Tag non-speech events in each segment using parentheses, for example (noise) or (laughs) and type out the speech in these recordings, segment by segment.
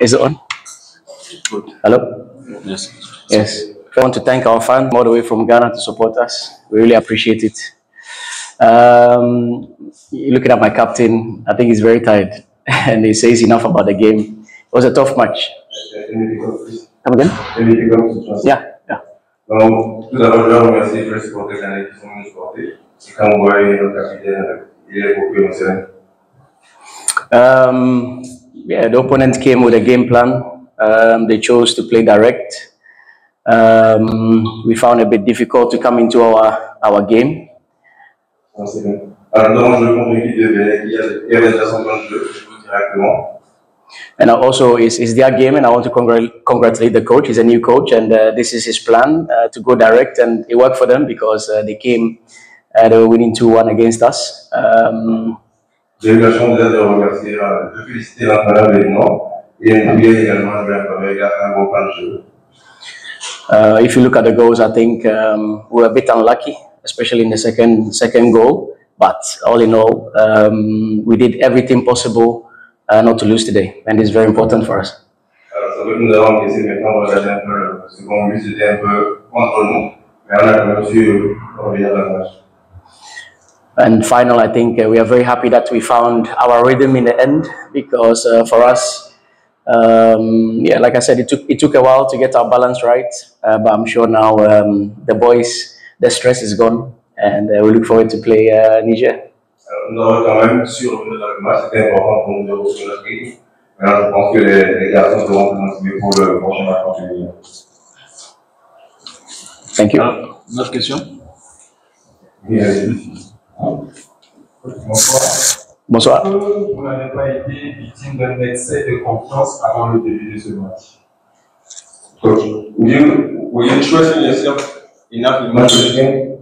Is it on? Hello? Yes. Yes. I want to thank our fans all the way from Ghana to support us. We really appreciate it. Um, looking at my captain, I think he's very tired (laughs) and he says enough about the game. It was a tough match. Come again? Yeah, yeah. Donc, tout d'abord, je veux remercier tous les supporters canadiens qui sont venus supporter. Et quand vous voyez notre capitaine, il est beaucoup émotionnel. Um, yeah, the opponent came with a game plan. Um, they chose to play direct. Um, we found it a bit difficult to come into our, our game. Donc, c'est bon. Alors, dans le jeu contre l'équipe de Bénin, il y a il y avait déjà son plan de jeu, je vous directement. And also, it's, it's their game, and I want to congr- congratulate the coach. He's a new coach, and uh, this is his plan uh, to go direct. And it worked for them because uh, they came, uh, they were winning 2 1 against us. Um, J'ai eu la chance déjà de remercier, de féliciter. Et également, vais appeler, a un bon plan de jeu. uh, if you look at the goals, I think um, we were a bit unlucky, especially in the second, second goal. But all in all, um, we did everything possible uh, not to lose today, and it's very important for us. Alors, ça veut que nous avons essayé maintenant de regarder un peu le second but, c'était un peu contre nous. Mais on a quand même su revenir dans le match. And final, I think uh, we are very happy that we found our rhythm in the end because uh, for us, um, yeah, like I said, it took it took a while to get our balance right, uh, but I'm sure now um, the boys, the stress is gone, and uh, we look forward to play uh, Niger. Alors, nous quand même su le match, c'était important pour nous de retrouver notre rythme. Maintenant, je pense que les, les garçons seront plus motivés pour le prochain match contre l'Union. Thank you. Une autre question Oui, allez-y. Bonsoir. Vous n'avez pas été victime d'un excès de confiance avant le début de ce match. Coach, you, you yourself enough in of the game?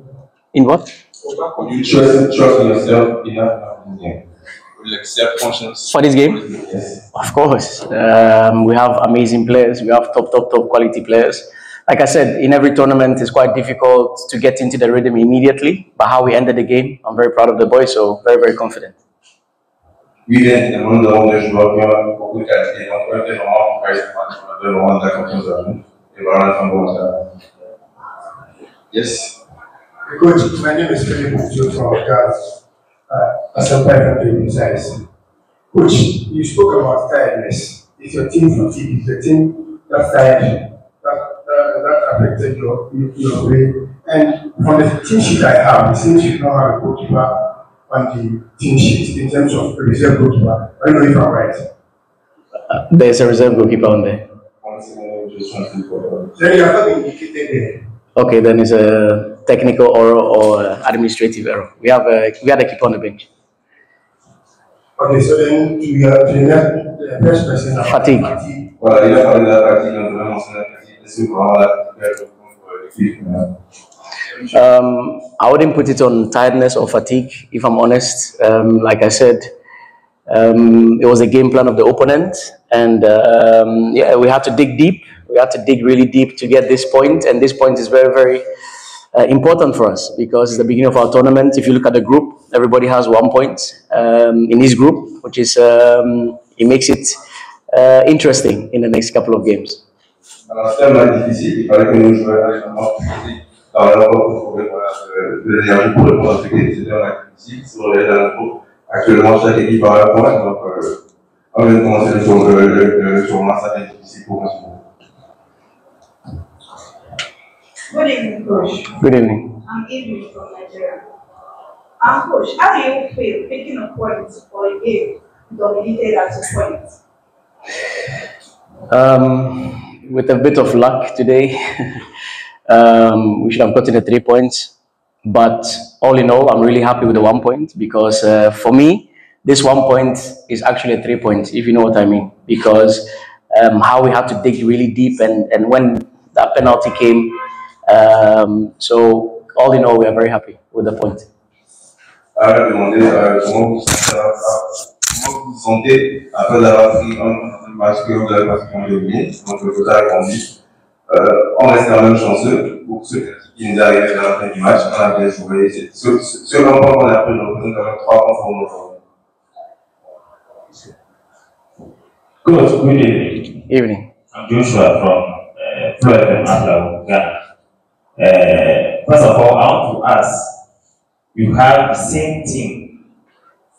In what? You trust, trust in yourself enough in the game? For this game? Yes. Of course. Um, we have amazing players. We have top, top, top quality players. Like I said, in every tournament, it's quite difficult to get into the rhythm immediately. But how we ended the game, I'm very proud of the boys, so very, very confident. Oui, bien évidemment, nous avons des joueurs qui ont beaucoup de qualité. Donc, on était vraiment prêts à de vraiment de la confiance à nous. Et voilà, c'est un bon match. Yes. Coach, my name is Philip Ujo from Ghana. Uh, as a parent of the Coach, you spoke about tiredness. Is your team fatigued? Is the team that tired affected your, your play? And from the team sheet I have, it seems you don't have a goalkeeper on the team sheet in terms of reserve goalkeeper. I don't know if I'm right. Uh, there's a reserve goalkeeper on there. One second, just want to go. Then you have not indicated there. Okay, then it's a technical error or uh, administrative error. We have a, we had a keeper on the bench. Okay, so then to your to the next- the first person. now. Fatigue. Voilà, il a parlé de la la fatigue. C'est vraiment la. Um, I wouldn't put it on tiredness or fatigue, if I'm honest. Um, like I said, um, it was a game plan of the opponent, and um, yeah, we had to dig deep. We had to dig really deep to get this point, and this point is very, very uh, important for us because it's the beginning of our tournament. If you look at the group, everybody has one point um, in his group, which is um, it makes it uh, interesting in the next couple of games. Actuellement, chaque équipe a un point. Donc, euh, on vient de commencer sur le, le, sur difficile pour. Good evening, Coach. Good evening. I'm Idris from Nigeria. Um, Coach, how do you feel picking a point for a game dominated at a point? Um, with a bit of luck today, (laughs) um, we should have gotten the three points. But all in all, I'm really happy with the one point because uh, for me, this one point is actually a three point, if you know what I mean, because um, how we had to dig really deep and, and when that penalty came, um, so all in all, we are very happy with the point. Sentez après avoir pris un match que vous avez pratiquement dominé, donc le total a répondu. Euh, on reste quand même chanceux pour ceux qui nous arrivent à la fin du match, on a bien joué. C'est- Ce ce grand point qu'on a pris, nous représente quand même trois points pour nous. Good, good evening. Evening. I'm Joshua from uh, FM Ghana. Uh, first of all, I want to ask, you have the same team.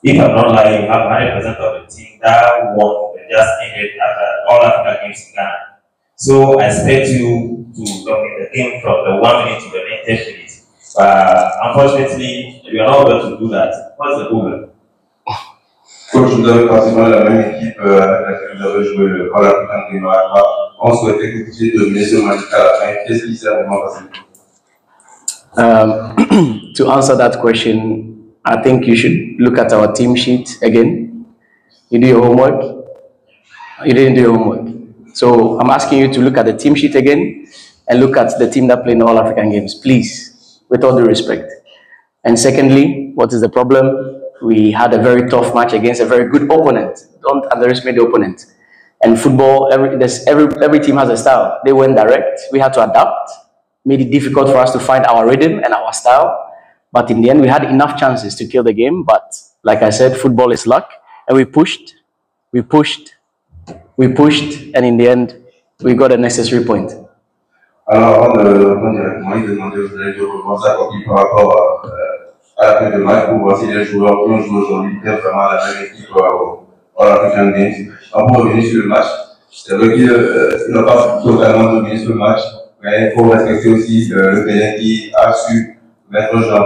If I'm not lying, you have 100% of the team that won the just ended at uh, all Africa games in Ghana. So I expect you to dominate the game from the one minute to the 90th minute. But unfortunately, you are not able to do that. What's the problem? Coach, vous avez pratiquement la même équipe avec laquelle vous avez joué le All African Game Accra. On souhaitait que vous puissiez dominer ce match à la fin. Qu'est-ce qui s'est vraiment passé? Um, (clears throat) to answer that question, I think you should look at our team sheet again. You do your homework. You didn't do your homework. So I'm asking you to look at the team sheet again and look at the team that played in all African games, please, with all due respect. And secondly, what is the problem? We had a very tough match against a very good opponent. Don't underestimate the opponent. And football, every, every, every team has a style. They went direct. We had to adapt. Made it difficult for us to find our rhythm and our style. But in the end, we had enough chances to kill the game. But like I said, football is luck. And we pushed, we pushed, we pushed. And in the end, we got a necessary point. Alors, avant de il aux par rapport euh, à match pour voir si les joueurs ont joué aujourd'hui vraiment la même équipe euh, revenir sur le match, c'est vrai qu'ils euh, n'ont pas totalement dominé ce match, mais il faut respecter aussi euh, le Bénin qui a su mettre en